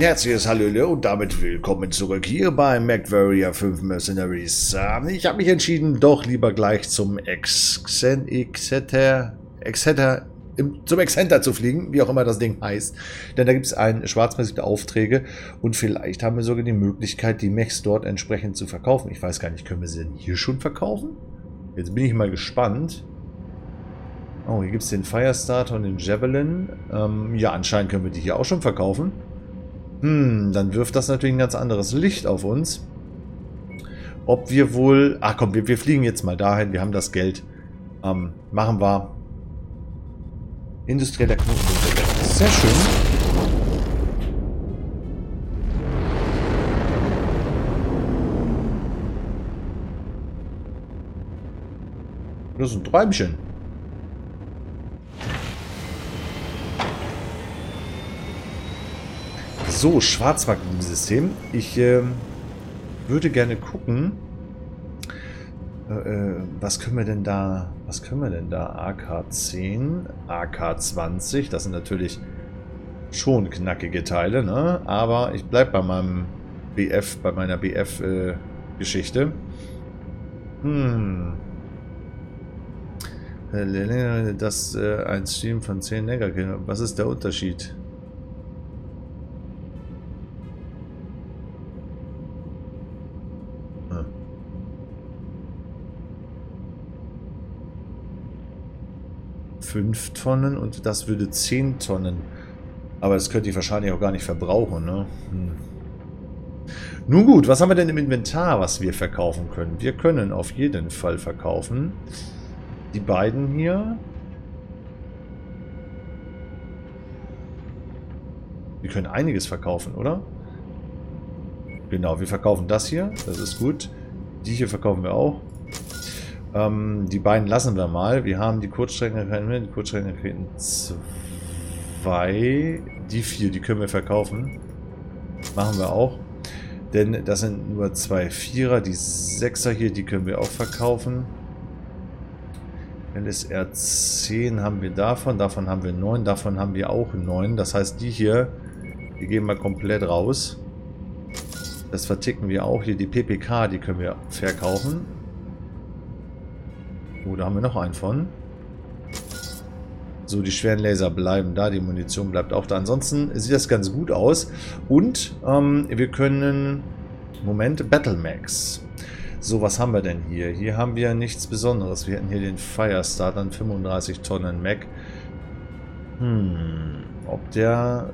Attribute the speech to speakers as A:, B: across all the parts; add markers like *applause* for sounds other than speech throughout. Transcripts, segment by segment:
A: Ein herzliches Hallöle und damit willkommen zurück hier bei MacVarrior 5 Mercenaries. Ähm, ich habe mich entschieden, doch lieber gleich zum Exeter, Exeter, zum Exenter zu fliegen, wie auch immer das Ding heißt. Denn da gibt es ein schwarzmäßige Aufträge und vielleicht haben wir sogar die Möglichkeit, die Mechs dort entsprechend zu verkaufen. Ich weiß gar nicht, können wir sie denn hier schon verkaufen? Jetzt bin ich mal gespannt. Oh, hier gibt es den Firestarter und den Javelin. Ähm, ja, anscheinend können wir die hier auch schon verkaufen. Hm, dann wirft das natürlich ein ganz anderes Licht auf uns. Ob wir wohl... Ach komm, wir, wir fliegen jetzt mal dahin. Wir haben das Geld. Ähm, machen wir. Industrieller Knoten. Sehr schön. Das ist ein Träumchen. So, Schwarzmarkt-System. Ich äh, würde gerne gucken, äh, äh, was können wir denn da, was können wir denn da? AK-10, AK-20, das sind natürlich schon knackige Teile, ne? Aber ich bleibe bei meinem BF, bei meiner BF-Geschichte. Äh, hm. Das äh, ein Stream von 10 Neger. Was ist der Unterschied? 5 Tonnen und das würde 10 Tonnen. Aber das könnte ich wahrscheinlich auch gar nicht verbrauchen, ne? Hm. Nun gut, was haben wir denn im Inventar, was wir verkaufen können? Wir können auf jeden Fall verkaufen. Die beiden hier. Wir können einiges verkaufen, oder? Genau, wir verkaufen das hier. Das ist gut. Die hier verkaufen wir auch. Ähm, die beiden lassen wir mal. Wir haben die Kurzstreckenraketen, die Kurzstreckenraketen 2. Die vier, die können wir verkaufen. Machen wir auch. Denn das sind nur zwei Vierer. Die Sechser hier, die können wir auch verkaufen. LSR 10 haben wir davon. Davon haben wir 9. Davon haben wir auch 9. Das heißt, die hier, die gehen wir komplett raus. Das verticken wir auch. Hier die PPK, die können wir verkaufen. Oh, da haben wir noch einen von. So, die schweren Laser bleiben da, die Munition bleibt auch da. Ansonsten sieht das ganz gut aus. Und ähm, wir können... Moment, Battlemax. So, was haben wir denn hier? Hier haben wir nichts Besonderes. Wir hätten hier den Firestarter, 35 Tonnen Mac. Hm, ob der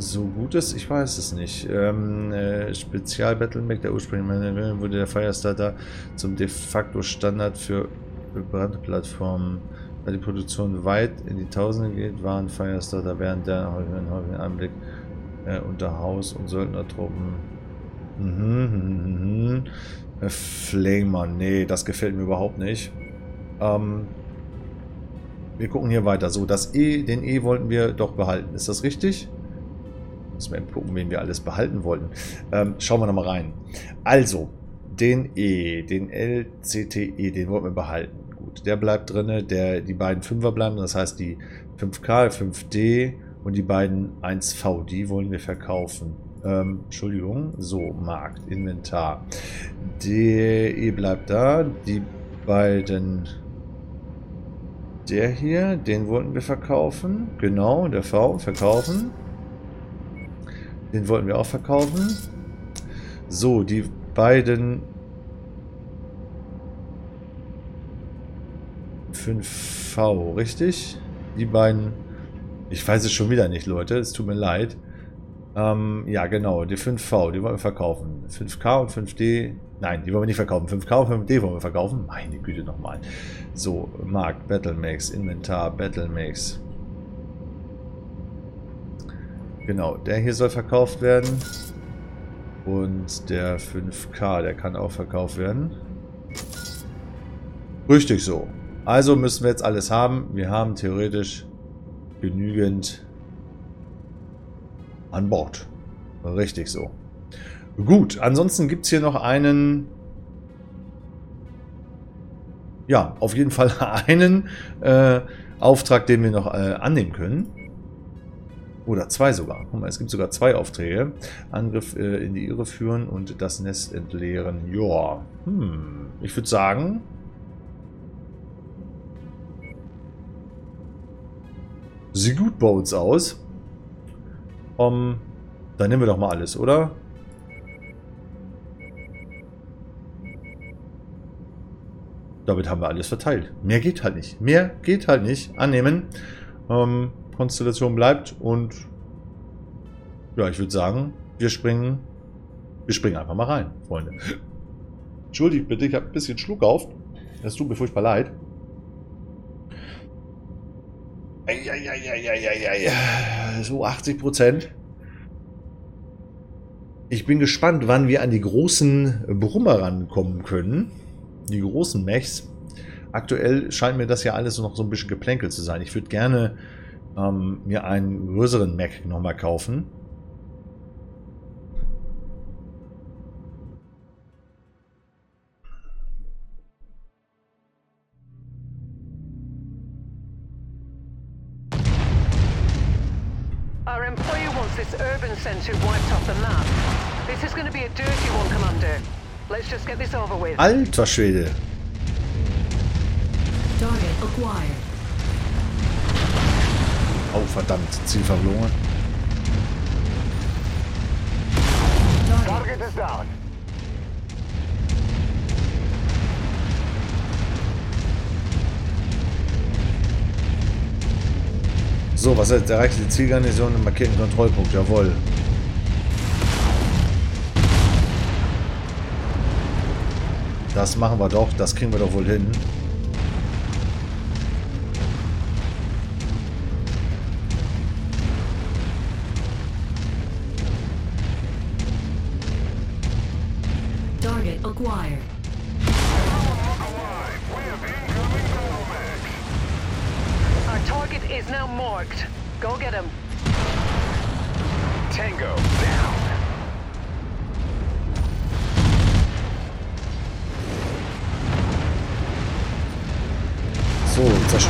A: so gut ist, ich weiß es nicht. Ähm, äh, Spezial Battle Mac, der ursprüngliche wurde der Firestarter zum de facto Standard für gebrannte Plattformen. Da die Produktion weit in die Tausende geht, waren Firestarter während der häufigen Anblick äh, unter Haus- und Söldnertruppen. Mhm, mhm, mhm. Äh, Flamer, nee, das gefällt mir überhaupt nicht. Ähm, wir gucken hier weiter. So, das E, den E wollten wir doch behalten. Ist das richtig? Müssen wir gucken, wen wir alles behalten wollten. Ähm, schauen wir nochmal rein. Also, den E, den LCTE, den wollten wir behalten. Gut, der bleibt drin, der, die beiden Fünfer bleiben, das heißt die 5K, 5D und die beiden 1V, die wollen wir verkaufen. Ähm, Entschuldigung, so, Markt, Inventar. Der E bleibt da, die beiden der hier, den wollten wir verkaufen. Genau, der V, verkaufen. Den wollten wir auch verkaufen. So, die beiden 5V, richtig? Die beiden, ich weiß es schon wieder nicht, Leute, es tut mir leid. Ähm, ja, genau, die 5V, die wollen wir verkaufen. 5K und 5D, nein, die wollen wir nicht verkaufen. 5K und 5D wollen wir verkaufen. Meine Güte nochmal. So, Markt, Battlemax, Inventar, Battlemax. Genau, der hier soll verkauft werden. Und der 5K, der kann auch verkauft werden. Richtig so. Also müssen wir jetzt alles haben. Wir haben theoretisch genügend an Bord. Richtig so. Gut, ansonsten gibt es hier noch einen... Ja, auf jeden Fall *laughs* einen äh, Auftrag, den wir noch äh, annehmen können. Oder zwei sogar. Guck mal, es gibt sogar zwei Aufträge. Angriff äh, in die Irre führen und das Nest entleeren. Ja, hm. Ich würde sagen... Sieht gut bei uns aus. Um, dann nehmen wir doch mal alles, oder? Damit haben wir alles verteilt. Mehr geht halt nicht. Mehr geht halt nicht. Annehmen. Ähm, Konstellation bleibt und ja, ich würde sagen, wir springen, wir springen einfach mal rein, Freunde. Entschuldigt bitte, ich habe ein bisschen Schluck auf. Das tut mir furchtbar leid. So 80 Prozent. Ich bin gespannt, wann wir an die großen Brummer rankommen können die großen Mechs. Aktuell scheint mir das ja alles noch so ein bisschen geplänkelt zu sein. Ich würde gerne ähm, mir einen größeren Mech nochmal kaufen.
B: Our employer wants this urban center wiped off the map. This is going to be a dirty one, Commander. Let's just get this over with.
A: Alter Schwede.
C: Target acquired.
A: Oh, verdammt. Ziel verloren.
C: Target
D: is down.
A: So, was jetzt? Erreicht die Zielgarnison im markierten Kontrollpunkt. Jawohl. Das machen wir doch. Das kriegen wir doch wohl hin.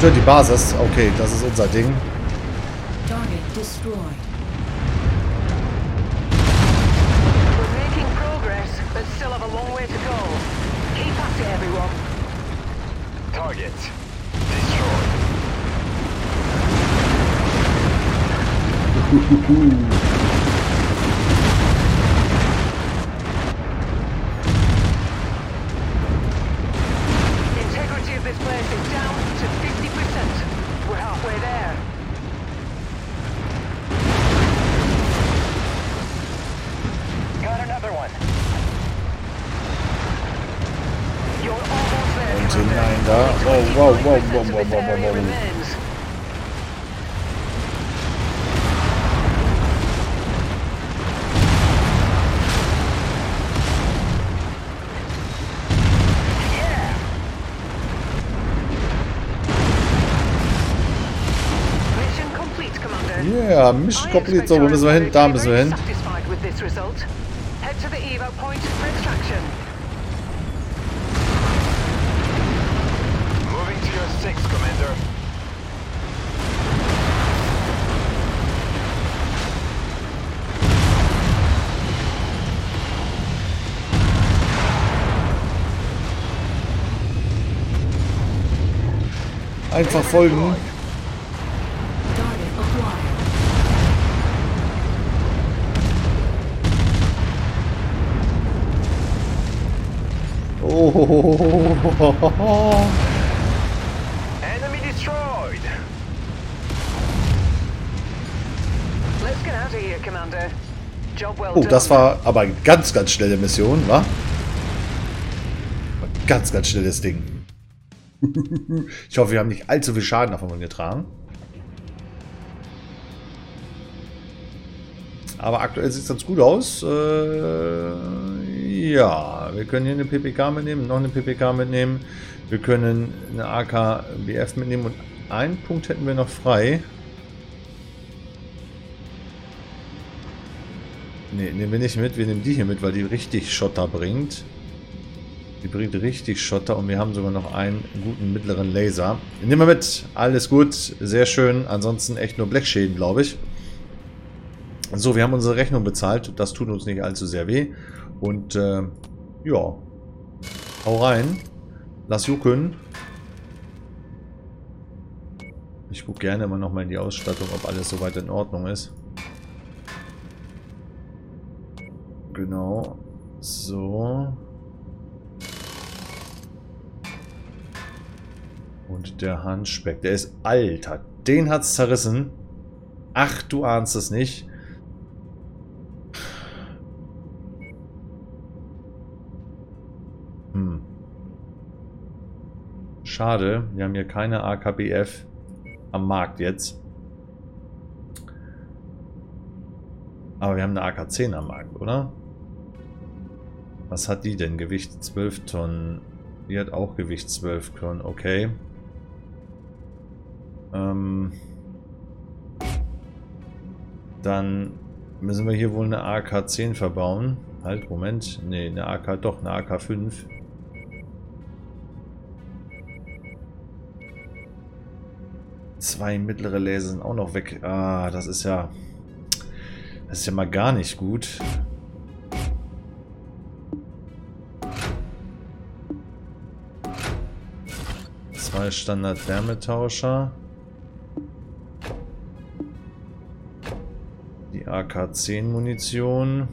A: Zerstört die Basis. Okay, das ist unser Ding.
C: Target destroyed.
B: We're making progress, but still have a long way to go. Keep at it, everyone.
D: Target destroyed. *laughs*
B: remains. Mission complete, Commander.
A: Yeah, Mission complete. So, wo müssen wir hin? Da müssen wir hin. Einfach folgen. Oh.
D: Enemy destroyed.
B: Let's get out of here, Commander. Job well
A: Oh, das war aber ganz, ganz schnelle Mission, wa? Ganz, ganz schnelles Ding. Ich hoffe, wir haben nicht allzu viel Schaden davon getragen. Aber aktuell sieht es ganz gut aus. Äh, ja, wir können hier eine PPK mitnehmen, noch eine PPK mitnehmen. Wir können eine AKBF mitnehmen und einen Punkt hätten wir noch frei. Ne, nehmen wir nicht mit. Wir nehmen die hier mit, weil die richtig Schotter bringt. Die bringt richtig Schotter und wir haben sogar noch einen guten mittleren Laser. Nehmen wir mit. Alles gut. Sehr schön. Ansonsten echt nur Blechschäden, glaube ich. So, wir haben unsere Rechnung bezahlt. Das tut uns nicht allzu sehr weh. Und äh, ja, hau rein. Lass jucken. Ich gucke gerne immer noch mal in die Ausstattung, ob alles soweit in Ordnung ist. Genau. So. Und der Handspeck, der ist alter. Den hat's zerrissen. Ach, du ahnst es nicht. Hm. Schade, wir haben hier keine AKBF am Markt jetzt. Aber wir haben eine AK-10 am Markt, oder? Was hat die denn? Gewicht 12 Tonnen. Die hat auch Gewicht 12 Tonnen, okay. Ähm dann müssen wir hier wohl eine AK-10 verbauen. Halt, Moment. Ne, eine AK, doch, eine AK-5. Zwei mittlere Laser sind auch noch weg. Ah, das ist ja... Das ist ja mal gar nicht gut. Zwei Standard-Wärmetauscher. Die AK-10-Munition.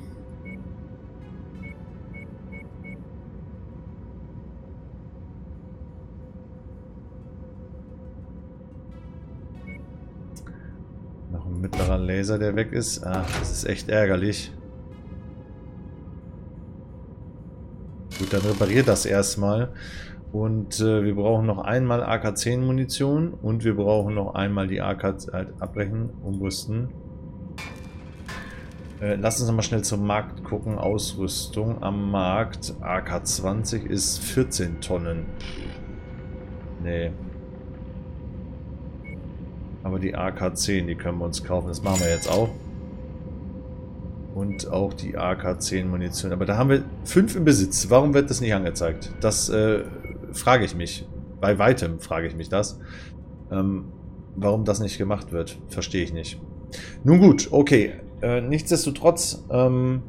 A: Noch ein mittlerer Laser, der weg ist. Ah, das ist echt ärgerlich. Gut, dann repariert das erstmal. Und äh, wir brauchen noch einmal AK-10 Munition und wir brauchen noch einmal die AK halt abbrechen, umrüsten. Äh, lass uns nochmal schnell zum Markt gucken. Ausrüstung am Markt. AK-20 ist 14 Tonnen. Nee. Aber die AK-10, die können wir uns kaufen. Das machen wir jetzt auch. Und auch die AK-10 Munition. Aber da haben wir fünf im Besitz. Warum wird das nicht angezeigt? Das äh, frage ich mich. Bei weitem frage ich mich das. Ähm, warum das nicht gemacht wird, verstehe ich nicht. Nun gut, okay. Äh, nichtsdestotrotz, ähm,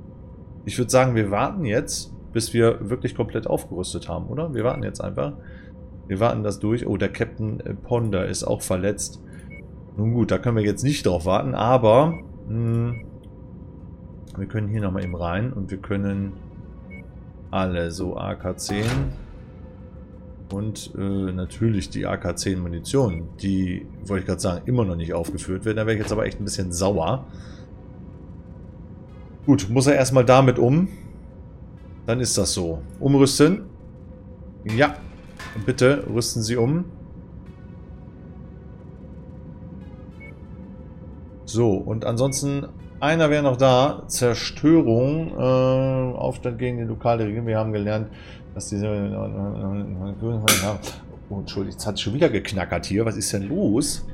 A: ich würde sagen, wir warten jetzt, bis wir wirklich komplett aufgerüstet haben, oder? Wir warten jetzt einfach. Wir warten das durch. Oh, der Captain Ponder ist auch verletzt. Nun gut, da können wir jetzt nicht drauf warten, aber mh, hm, wir können hier nochmal eben rein und wir können alle so AK-10 und äh, natürlich die AK-10 Munition, die, wollte ich gerade sagen, immer noch nicht aufgeführt werden. Da wäre ich jetzt aber echt ein bisschen sauer. Gut, muss er erstmal damit um. Dann ist das so. Umrüsten. Ja, bitte rüsten Sie um. So, und ansonsten, einer wäre noch da. Zerstörung, äh, Aufstand gegen die lokale Regierung. Wir haben gelernt, dass diese... Oh, Entschuldigung, jetzt hat schon wieder geknackert hier. Was ist denn los?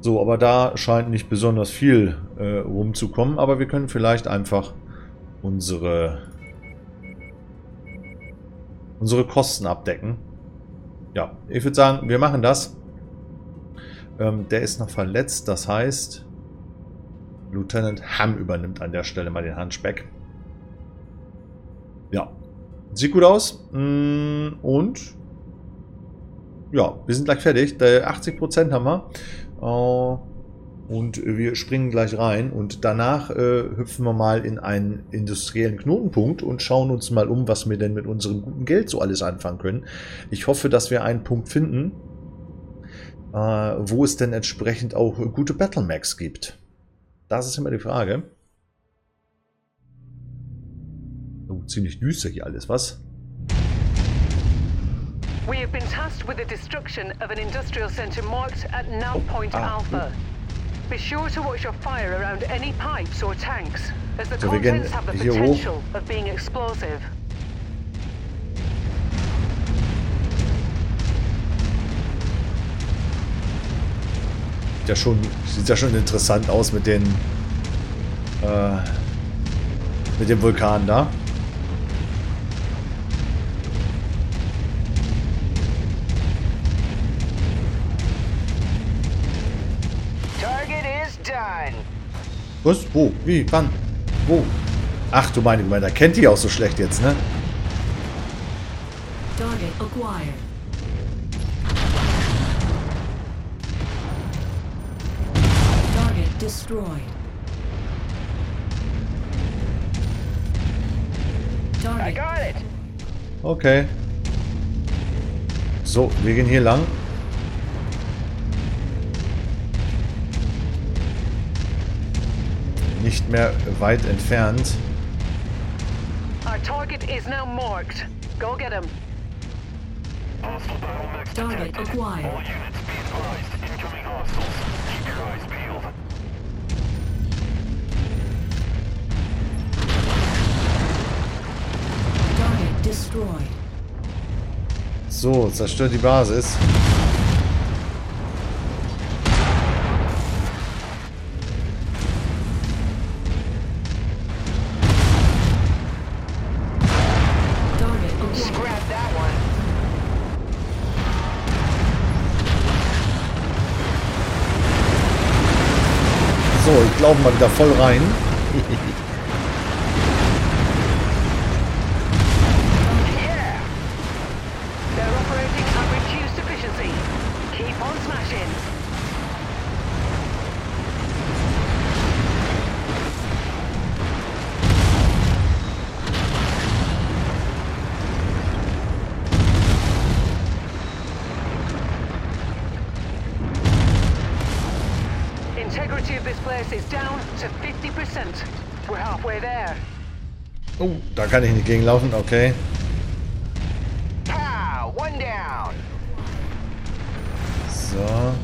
A: So, aber da scheint nicht besonders viel äh, rumzukommen. Aber wir können vielleicht einfach unsere unsere Kosten abdecken. Ja, ich würde sagen, wir machen das. Ähm, der ist noch verletzt, das heißt, Lieutenant Ham übernimmt an der Stelle mal den Handspeck. Ja, sieht gut aus. Mm, und ja, wir sind gleich fertig. 80% haben wir. Äh, und wir springen gleich rein und danach äh, hüpfen wir mal in einen industriellen Knotenpunkt und schauen uns mal um, was wir denn mit unserem guten Geld so alles anfangen können. Ich hoffe, dass wir einen Punkt finden, äh, wo es denn entsprechend auch gute Battlemax gibt. Das ist immer die Frage. Oh, ziemlich düster hier alles, was?
B: We have been tasked with the destruction of an industrial center marked at Nav Point
A: Ah,
B: Alpha. Be sure to watch your fire around any pipes or tanks, as the
A: So,
B: contents have the potential of being explosive.
A: Sieht ja schon, sieht ja schon interessant aus mit den äh, mit dem Vulkan da. Was? Wo? Wie? Wann? Wo? Ach du meine Güte, da kennt die auch so schlecht jetzt, ne?
C: Target acquired. Target destroyed.
D: I
C: Target
D: got it.
A: Okay. So, wir gehen hier lang. Nicht mehr weit entfernt.
B: Our target is now marked. Go get him.
C: target acquired. Target destroyed.
A: So, zerstört die Basis. Laufe mal wieder voll rein. *laughs*
B: Integrity of this place is down to 50%. We're halfway there.
A: Oh, da kann ich nicht gegenlaufen. Okay.
D: Pow. One down.
A: So.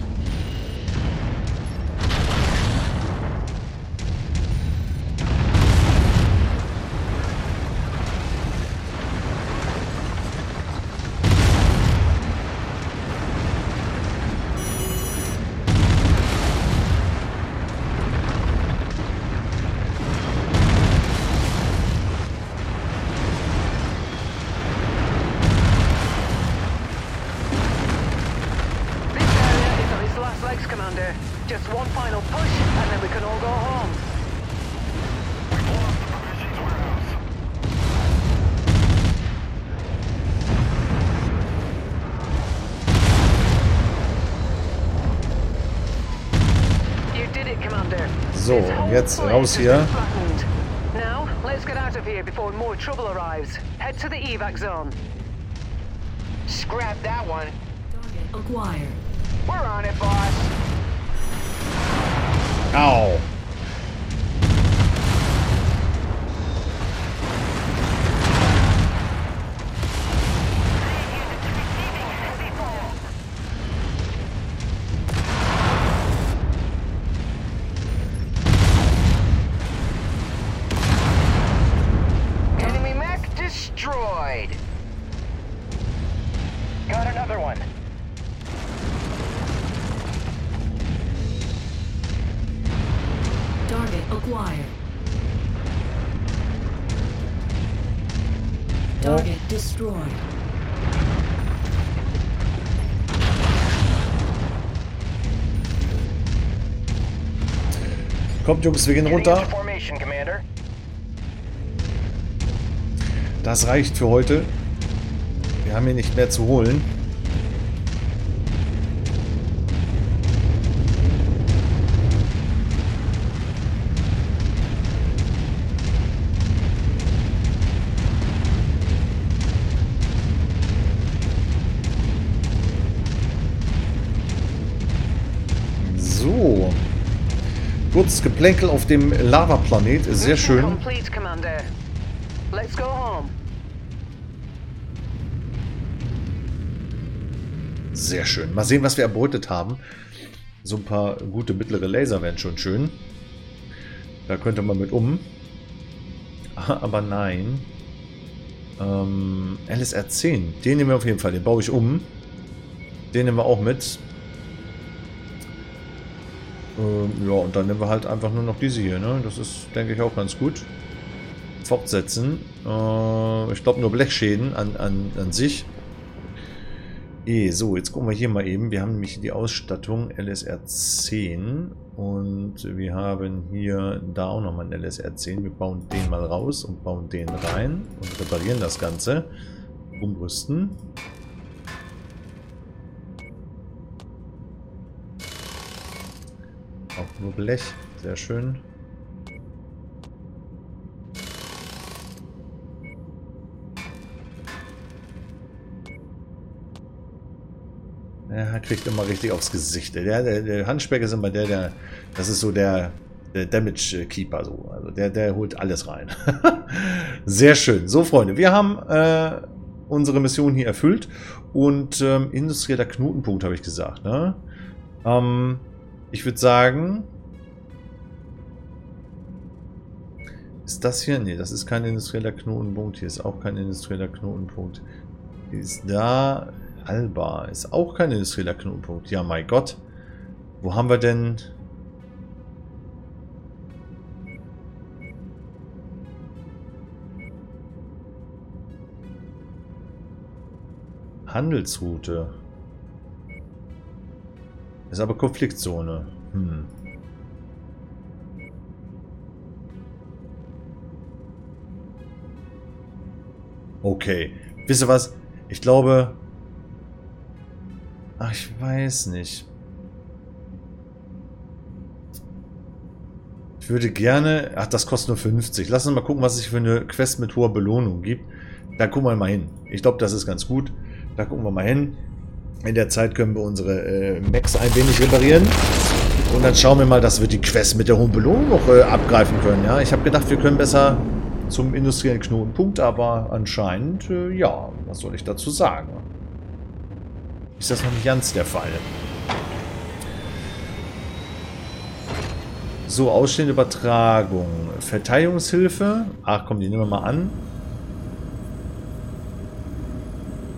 A: Jetzt raus hier.
B: Now, let's get out of here before more trouble arrives. Head to the evac zone.
D: Scrap that one.
C: Target acquired.
D: We're on it, boss.
A: Au. Jungs, wir gehen runter. Das reicht für heute. Wir haben hier nicht mehr zu holen. Kurzes Geplänkel auf dem Lavaplanet. Sehr schön. Sehr schön. Mal sehen, was wir erbeutet haben. So ein paar gute mittlere Laser wären schon schön. Da könnte man mit um. Aber nein. Ähm, LSR 10. Den nehmen wir auf jeden Fall. Den baue ich um. Den nehmen wir auch mit. Ähm, ja, und dann nehmen wir halt einfach nur noch diese hier. Ne? Das ist, denke ich, auch ganz gut. Fortsetzen. Äh, ich glaube nur Blechschäden an, an, an sich. Eh, so, jetzt gucken wir hier mal eben. Wir haben nämlich die Ausstattung LSR 10 und wir haben hier da auch nochmal einen LSR 10. Wir bauen den mal raus und bauen den rein und reparieren das Ganze. Umrüsten. Auch nur Blech. Sehr schön. Er kriegt immer richtig aufs Gesicht. Der, der, der Handspeck ist immer der, der. Das ist so der, der Damage Keeper. So. Also der, der holt alles rein. *laughs* Sehr schön. So, Freunde, wir haben äh, unsere Mission hier erfüllt. Und ähm, industrieller Knotenpunkt, habe ich gesagt. Ne? Ähm, ich würde sagen. Ist das hier? Ne, das ist kein industrieller Knotenpunkt. Hier ist auch kein industrieller Knotenpunkt. Hier ist da. Alba ist auch kein industrieller Knotenpunkt. Ja, mein Gott. Wo haben wir denn... Handelsroute. Ist aber Konfliktzone. Hm. Okay. Wisst ihr was? Ich glaube, Ach, ich weiß nicht. Ich würde gerne... Ach, das kostet nur 50. Lass uns mal gucken, was es für eine Quest mit hoher Belohnung gibt. Da gucken wir mal hin. Ich glaube, das ist ganz gut. Da gucken wir mal hin. In der Zeit können wir unsere äh, Max ein wenig reparieren. Und dann schauen wir mal, dass wir die Quest mit der Belohnung noch äh, abgreifen können. Ja, Ich habe gedacht, wir können besser zum industriellen Knotenpunkt, aber anscheinend, äh, ja, was soll ich dazu sagen? ist das noch nicht ganz der Fall. So, ausstehende Übertragung. Verteidigungshilfe. Ach komm, die nehmen wir mal an.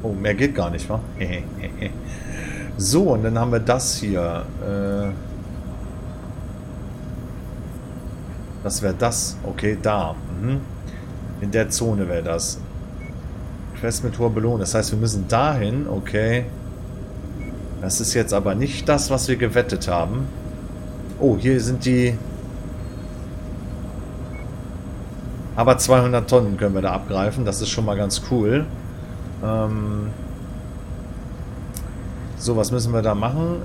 A: Oh, mehr geht gar nicht, wa? *laughs* so, und dann haben wir das hier. Äh, was wäre das? Okay, da. Mhm. In der Zone wäre das. Quest mit hoher Belohnung. Das heißt, wir müssen dahin. Okay. Das ist jetzt aber nicht das, was wir gewettet haben. Oh, hier sind die... Aber 200 Tonnen können wir da abgreifen. Das ist schon mal ganz cool. Ähm so, was müssen wir da machen?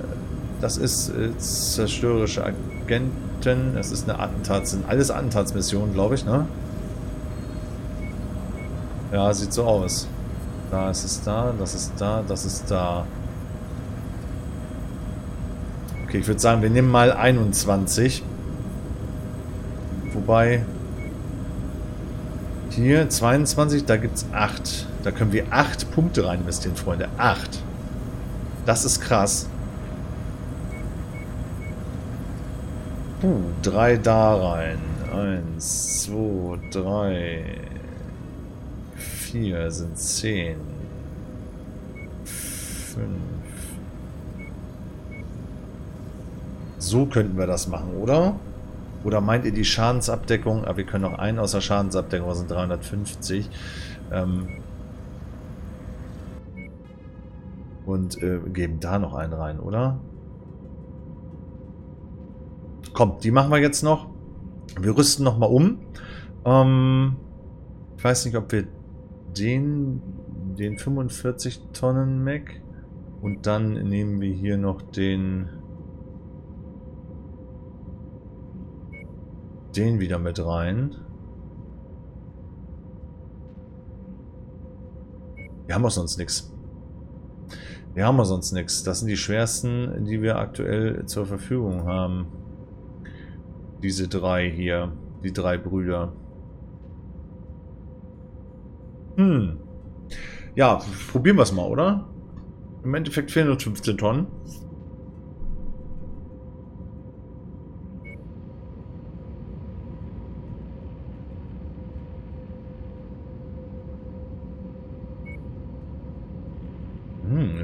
A: Das ist äh, zerstörerische Agenten. Das ist eine Attentats... sind alles Attentatsmissionen, glaube ich, ne? Ja, sieht so aus. Da ist es da, das ist da, das ist da. Okay, ich würde sagen, wir nehmen mal 21. Wobei... Hier 22, da gibt es 8. Da können wir 8 Punkte rein investieren, Freunde. 8. Das ist krass. Puh, 3 da rein. 1, 2, 3, 4 sind 10. 5. So könnten wir das machen, oder? Oder meint ihr die Schadensabdeckung? Aber wir können noch einen aus der Schadensabdeckung, das sind 350. Ähm und äh, geben da noch einen rein, oder? Komm, die machen wir jetzt noch. Wir rüsten nochmal um. Ähm ich weiß nicht, ob wir den, den 45 Tonnen Mac und dann nehmen wir hier noch den den wieder mit rein. Wir haben auch sonst nichts. Wir haben auch sonst nichts. Das sind die schwersten, die wir aktuell zur Verfügung haben. Diese drei hier. Die drei Brüder. Hm. Ja, probieren wir es mal, oder? Im Endeffekt fehlen nur 15 Tonnen.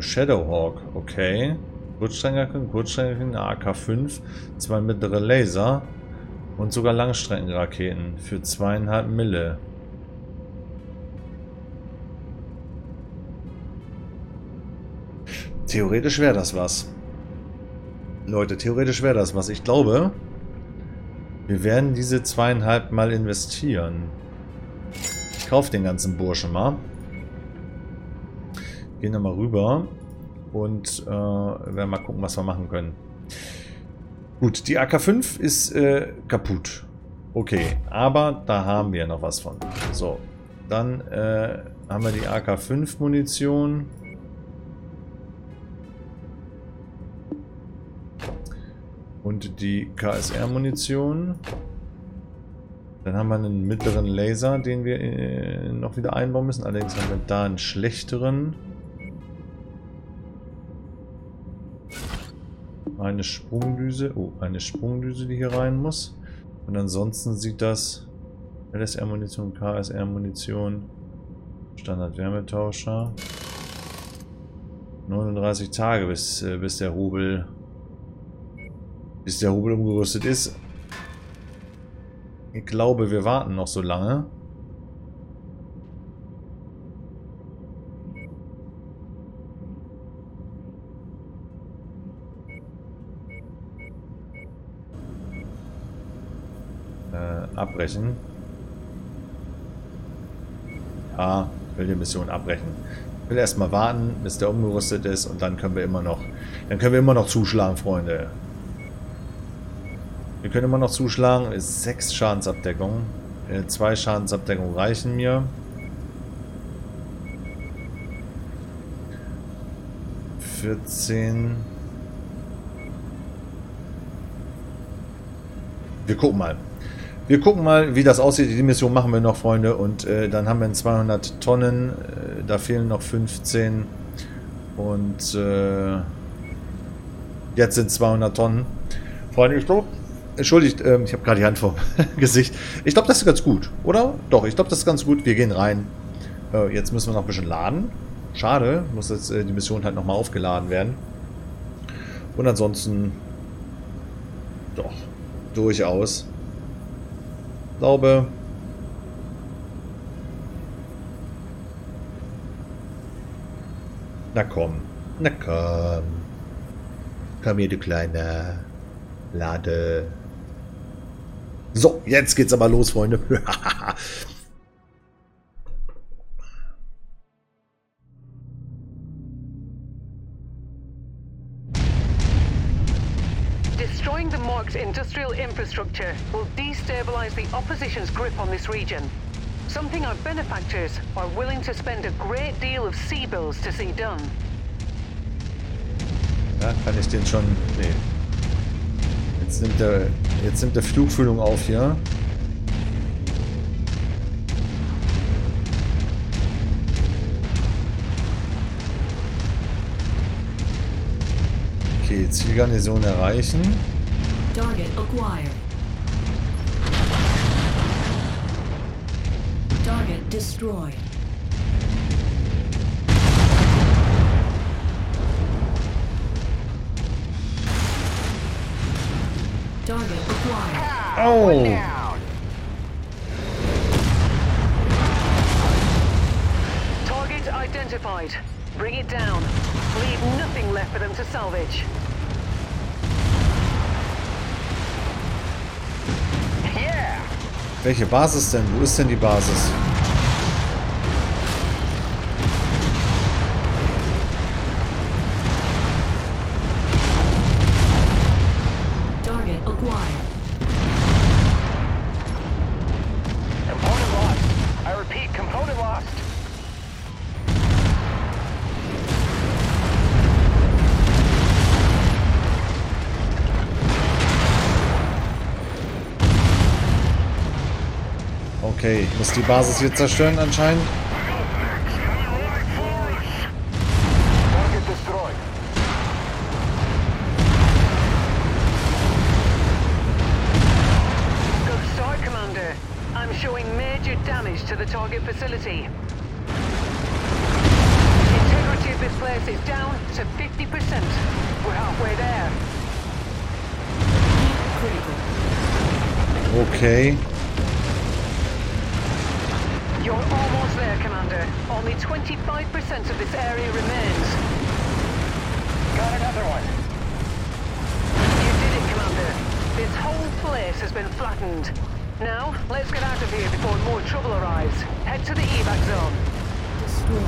A: Shadowhawk, okay. Kurzstreckenraketen, Kurzstreckenraketen, AK-5, zwei mittlere Laser und sogar Langstreckenraketen für zweieinhalb Mille. Theoretisch wäre das was. Leute, theoretisch wäre das was. Ich glaube, wir werden diese zweieinhalb mal investieren. Ich kaufe den ganzen Burschen mal. Gehen wir mal rüber und äh, werden mal gucken, was wir machen können. Gut, die AK-5 ist äh, kaputt. Okay, aber da haben wir noch was von. So, dann äh, haben wir die AK-5-Munition. Und die KSR-Munition. Dann haben wir einen mittleren Laser, den wir äh, noch wieder einbauen müssen. Allerdings haben wir da einen schlechteren. Eine Sprungdüse. Oh, eine Sprungdüse, die hier rein muss. Und ansonsten sieht das LSR-Munition, KSR-Munition, Standard-Wärmetauscher. 39 Tage, bis, äh, bis der Hubel bis der Hubel umgerüstet ist. Ich glaube, wir warten noch so lange. Äh, abbrechen. Ja, will die Mission abbrechen. Ich will erstmal warten, bis der umgerüstet ist und dann können wir immer noch, dann können wir immer noch zuschlagen, Freunde. Wir können immer noch zuschlagen. Ist 6 Schadensabdeckung. 2 Schadensabdeckung reichen mir. Vierzehn. Wir gucken mal. Wir gucken mal, wie das aussieht. Die Mission machen wir noch, Freunde. Und äh, dann haben wir 200 Tonnen. Äh, da fehlen noch 15. Und äh, jetzt sind 200 Tonnen. Freunde, ich glaube, Entschuldigt, ähm, ich habe gerade die Hand vor *laughs* Gesicht. Ich glaube, das ist ganz gut, oder? Doch, ich glaube, das ist ganz gut. Wir gehen rein. Äh, jetzt müssen wir noch ein bisschen laden. Schade, muss jetzt äh, die Mission halt nochmal aufgeladen werden. Und ansonsten, doch, durchaus. Glaube, na komm, na komm. Komm hier, du kleiner Lade. So, jetzt geht's aber los, Freunde. *laughs*
B: Destroying industrial infrastructure will destabilize the opposition's grip on this region. Something our benefactors are willing to spend a great deal of sea bills to see done.
A: Ja, kann ich den schon... Nee. Jetzt nimmt der, jetzt nimmt der Flugfühlung auf hier. Okay, Zielgarnison erreichen.
C: Target acquired. Target destroyed. Target acquired.
A: Oh!
D: Down.
B: Target identified. Bring it down. Leave nothing left for them to salvage.
A: Welche Basis denn? Wo ist denn die Basis?
C: Target acquired.
A: Okay, ich muss die Basis hier zerstören anscheinend.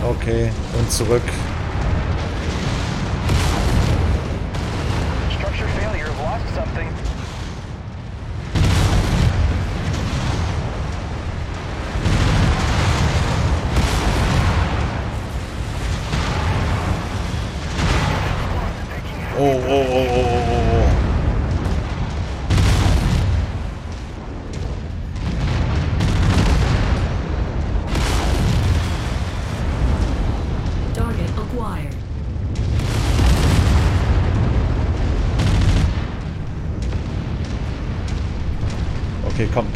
A: Okay, und zurück.
D: Structure failure. Lost something.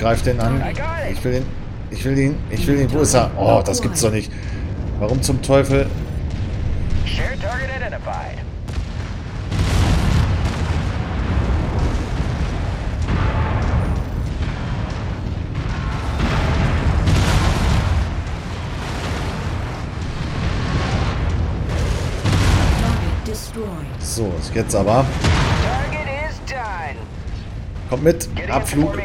A: Greif den an. Ich will den. Ich will ihn. Ich will ihn. Wo ist er? Oh, das gibt's doch nicht. Warum zum Teufel? So, jetzt aber. Kommt mit. Abflug.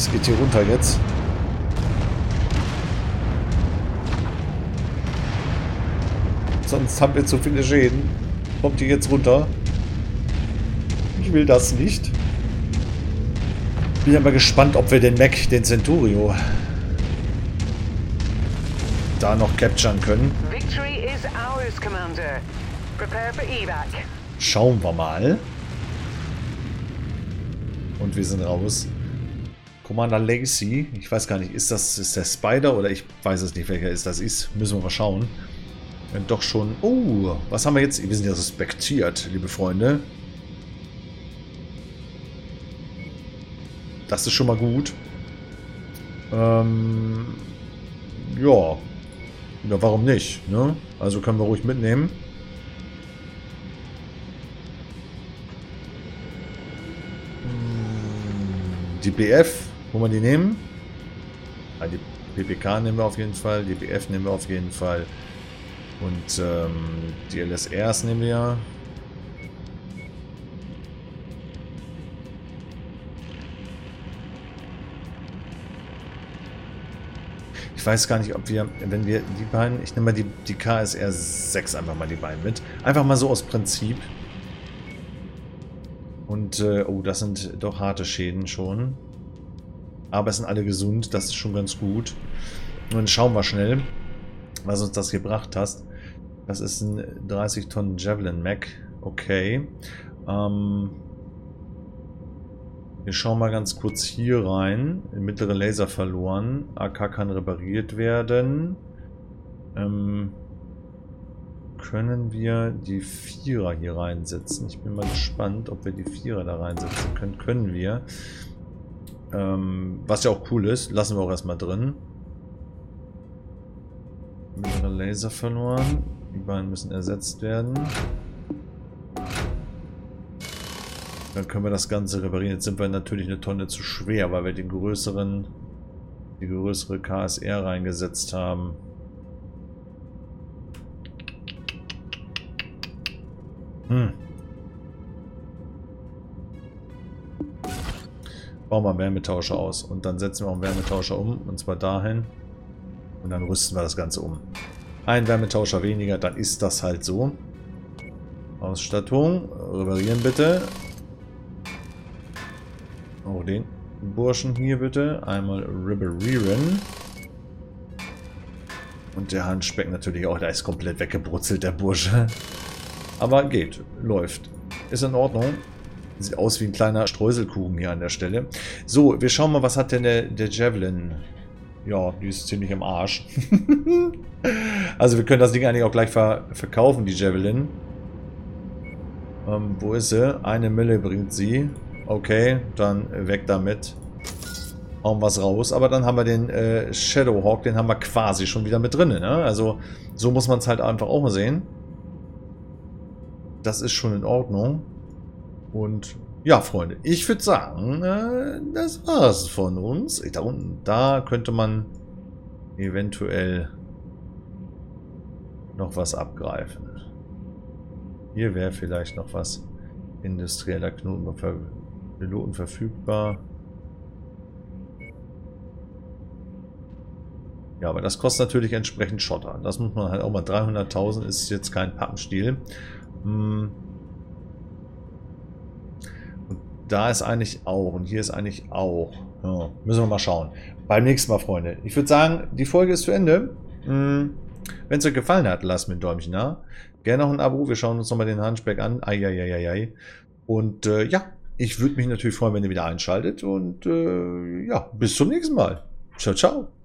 A: Es geht hier runter jetzt. Sonst haben wir zu viele Schäden. Kommt die jetzt runter? Ich will das nicht. Bin aber gespannt, ob wir den Mac, den Centurio, da noch capturen können. Schauen wir mal. Und wir sind raus. Commander Legacy. Ich weiß gar nicht, ist das ist der Spider oder ich weiß es nicht, welcher ist das ist. Müssen wir mal schauen. Wenn doch schon. Oh, was haben wir jetzt? Wir sind ja suspektiert, liebe Freunde. Das ist schon mal gut. Ähm, ja. Ja, warum nicht? Ne? Also können wir ruhig mitnehmen. Die BF, wo wir die nehmen? Ah, die PPK nehmen wir auf jeden Fall, die BF nehmen wir auf jeden Fall. Und ähm, die LSRs nehmen wir. Ich weiß gar nicht, ob wir, wenn wir die beiden, ich nehme mal die, die KSR 6 einfach mal die beiden mit. Einfach mal so aus Prinzip. Und, äh, oh, das sind doch harte Schäden schon. Aber es sind alle gesund, das ist schon ganz gut. Und schauen wir schnell, was uns das gebracht hat. Das ist ein 30 Tonnen Javelin Mac. Okay. Ähm, wir schauen mal ganz kurz hier rein. Mittlere Laser verloren. AK kann repariert werden. Ähm, können wir die Vierer hier reinsetzen? Ich bin mal gespannt, ob wir die Vierer da reinsetzen können. Können wir. Ähm, was ja auch cool ist. Lassen wir auch erstmal drin. Mittlere Laser verloren. Die beiden müssen ersetzt werden. Dann können wir das Ganze reparieren. Jetzt sind wir natürlich eine Tonne zu schwer, weil wir den größeren, die größere KSR reingesetzt haben. Hm. Bauen wir einen Wärmetauscher aus und dann setzen wir auch einen Wärmetauscher um und zwar dahin und dann rüsten wir das Ganze um. Ein Wärmetauscher weniger, dann ist das halt so. Ausstattung, reparieren bitte. Oh, den Burschen hier bitte. Einmal reparieren. Und der Handspeck natürlich auch, der ist komplett weggebrutzelt, der Bursche. Aber geht, läuft. Ist in Ordnung. Sieht aus wie ein kleiner Streuselkuchen hier an der Stelle. So, wir schauen mal, was hat denn der, der Javelin? Ja, die ist ziemlich im Arsch. *laughs* also wir können das Ding eigentlich auch gleich ver verkaufen, die Javelin. Ähm, wo ist sie? Eine Mille bringt sie. Okay, dann weg damit. Hauen was raus. Aber dann haben wir den äh, Shadowhawk, den haben wir quasi schon wieder mit drin. Ne? Also so muss man es halt einfach auch mal sehen. Das ist schon in Ordnung. Und ja, Freunde, ich würde sagen, äh, das war's von uns. Da unten, da könnte man eventuell noch was abgreifen. Hier wäre vielleicht noch was. Industrieller Knoten verfügbar. Ja, aber das kostet natürlich entsprechend Schotter. Das muss man halt auch mal. 300.000 ist jetzt kein Pappenstiel. Hm. Und da ist eigentlich auch. Und hier ist eigentlich auch. Ja, müssen wir mal schauen. Beim nächsten Mal, Freunde. Ich würde sagen, die Folge ist zu Ende. Hm. Wenn es euch gefallen hat, lasst mir ein Däumchen da. Gerne noch ein Abo. Wir schauen uns nochmal den Hunchback an. Eieieiei. Und äh, ja, ich würde mich natürlich freuen, wenn ihr wieder einschaltet. Und äh, ja, bis zum nächsten Mal. Ciao, ciao.